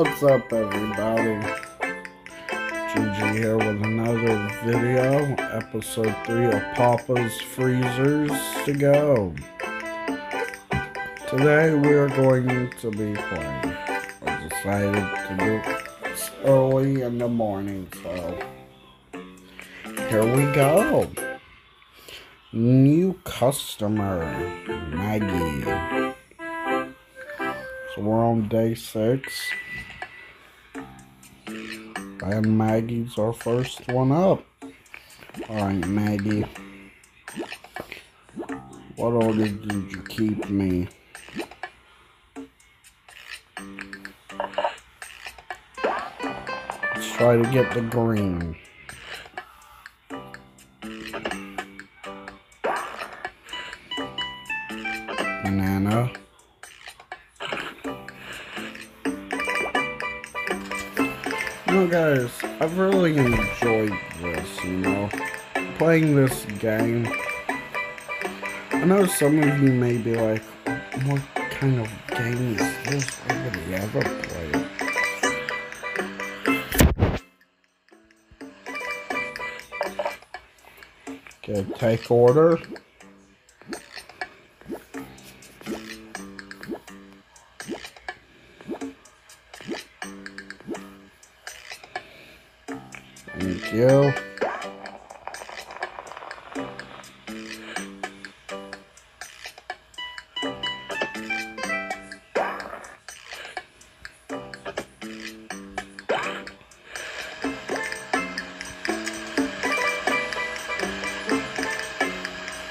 What's up, everybody? GG here with another video, episode 3 of Papa's Freezers to go. Today we are going to be playing. I decided to do this early in the morning, so here we go. New customer, Maggie. So we're on day six. And Maggie's our first one up. Alright, Maggie. What order did you keep me? Let's try to get the green. I've really enjoyed this, you know, playing this game. I know some of you may be like, what kind of game is this? Why would we ever play it? Okay, take order. You.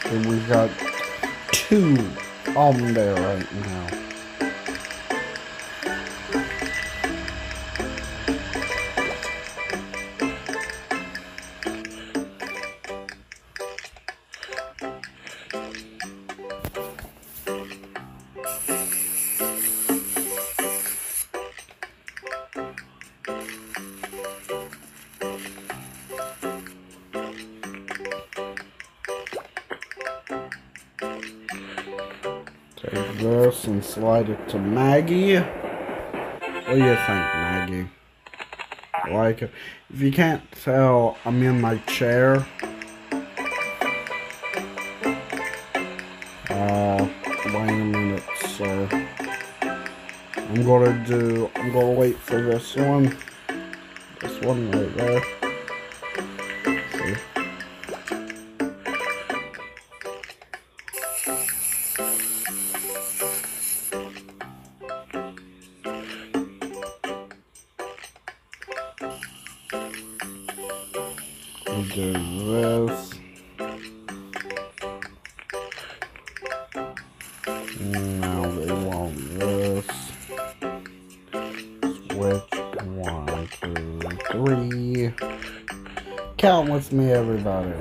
And we've got two on there right now. Take this and slide it to Maggie. What do you think, Maggie? Like it? If you can't tell, I'm in my chair. Uh, wait a minute, sir. I'm gonna do, I'm gonna wait for this one. This one right there. We do this. Now they want this. Switch one, two, three. Count with me, everybody.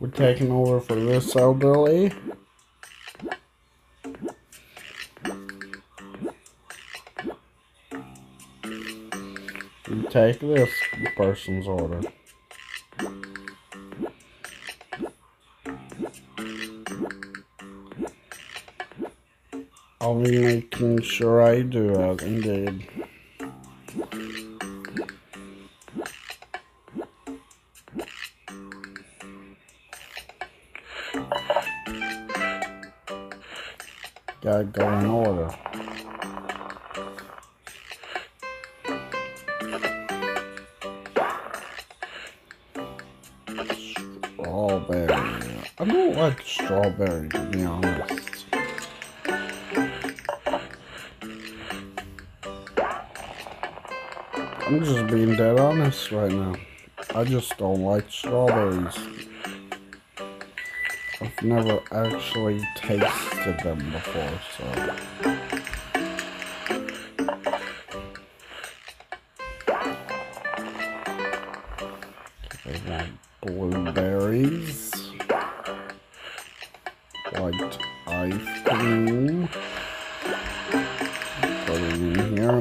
We're taking over for this elderly. Take this person's order. I'll be making sure I do it, indeed. Gotta go in order. Strawberry. I don't like strawberry, to be honest. I'm just being dead honest right now. I just don't like strawberries. I've never actually tasted them before, so.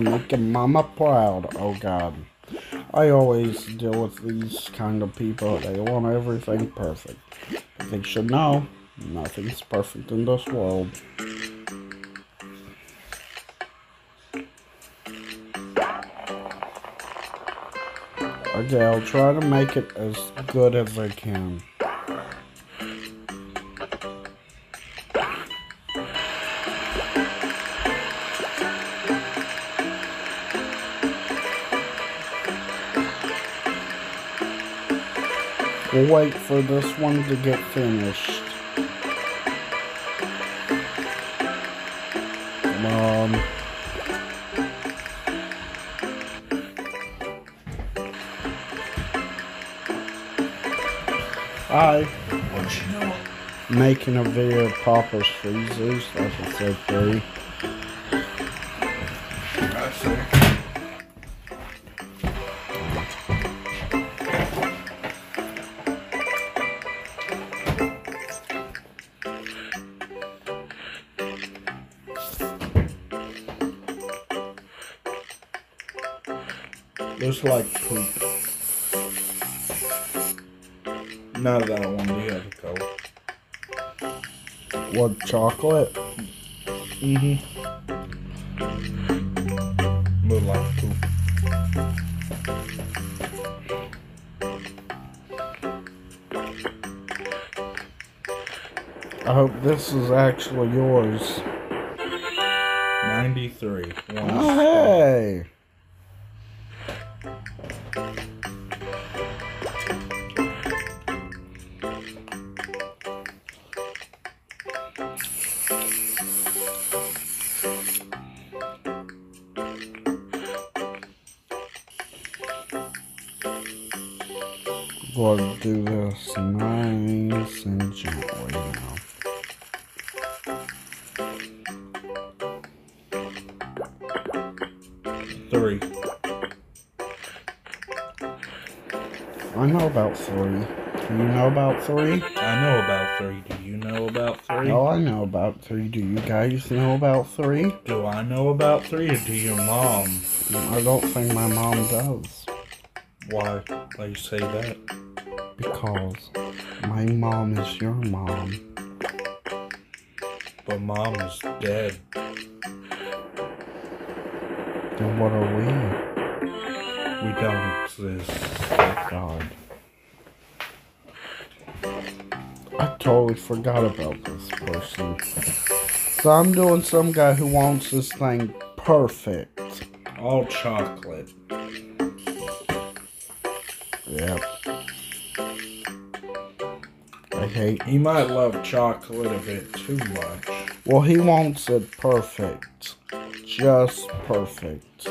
Making mama proud. Oh god. I always deal with these kind of people. They want everything perfect. They should know nothing's perfect in this world. Okay, I'll try to make it as good as I can. We'll wait for this one to get finished. Come on. Hi. What you know? Making a video of Papa's Freezers, episode 3. I Looks like poop. Not that I want the other color. What, chocolate? Mm-hmm. Look like poop. I hope this is actually yours. 93. One Oh, hey! Gotta do this nice and gently now. Three. I know about three. Do you know about three? I know about three. Do you know about three? Oh, I know about three. Do you guys know about three? Do I know about three or do your mom? I don't think my mom does. Why? Why you say that? Because my mom is your mom. But mom is dead. Then what are we? We don't exist. God. I totally forgot about this person. So I'm doing some guy who wants this thing perfect. All chocolate. Yep. Okay. He might love chocolate a bit too much. Well, he wants it perfect. Just perfect.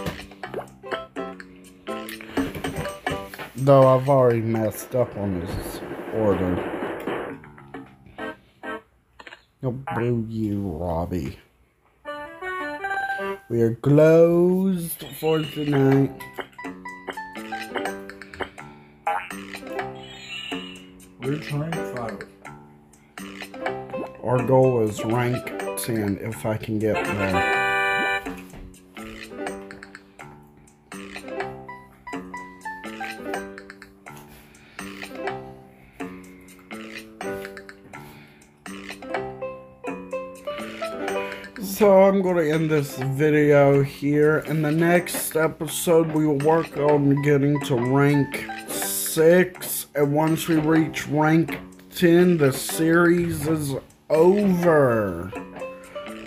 Though I've already messed up on this order. No, boo you, Robbie. We are closed for tonight. We're trying five. Our goal is rank 10 if I can get there. So I'm going to end this video here. In the next episode, we will work on getting to rank 6. And once we reach rank 10, the series is over.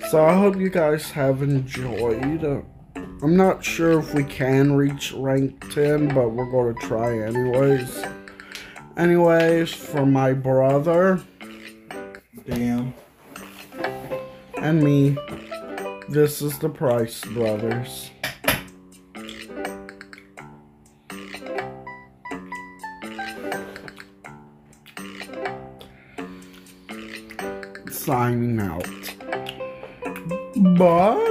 So I hope you guys have enjoyed. I'm not sure if we can reach rank 10, but we're going to try anyways. Anyways, for my brother Damn. and me, this is the Price Brothers. Signing out. Bye.